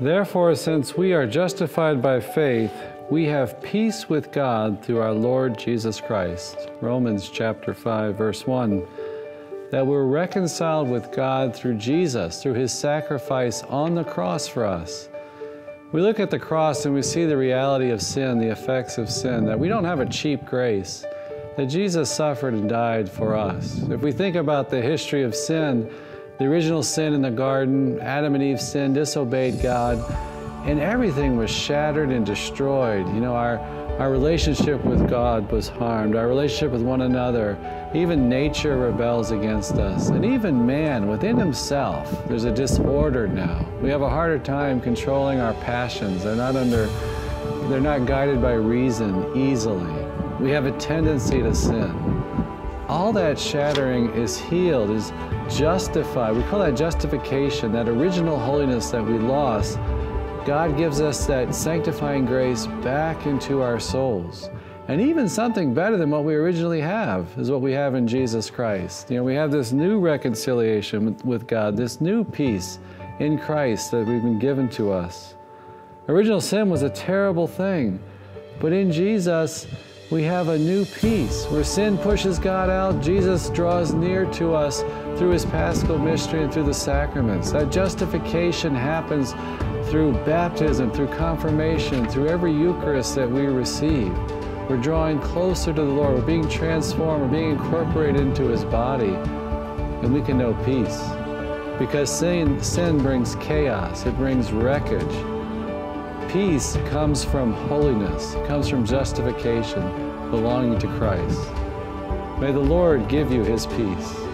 Therefore, since we are justified by faith, we have peace with God through our Lord Jesus Christ. Romans chapter 5, verse 1. That we're reconciled with God through Jesus, through his sacrifice on the cross for us. We look at the cross and we see the reality of sin, the effects of sin, that we don't have a cheap grace, that Jesus suffered and died for us. If we think about the history of sin, the original sin in the garden, Adam and Eve sinned, disobeyed God, and everything was shattered and destroyed. You know, our, our relationship with God was harmed, our relationship with one another. Even nature rebels against us. And even man within himself, there's a disorder now. We have a harder time controlling our passions. They're not under, they're not guided by reason easily. We have a tendency to sin all that shattering is healed, is justified. We call that justification, that original holiness that we lost. God gives us that sanctifying grace back into our souls. And even something better than what we originally have is what we have in Jesus Christ. You know, we have this new reconciliation with God, this new peace in Christ that we've been given to us. Original sin was a terrible thing, but in Jesus, we have a new peace. Where sin pushes God out, Jesus draws near to us through his paschal mystery and through the sacraments. That justification happens through baptism, through confirmation, through every Eucharist that we receive. We're drawing closer to the Lord. We're being transformed. We're being incorporated into his body. And we can know peace. Because sin, sin brings chaos, it brings wreckage. Peace comes from holiness, comes from justification, belonging to Christ. May the Lord give you his peace.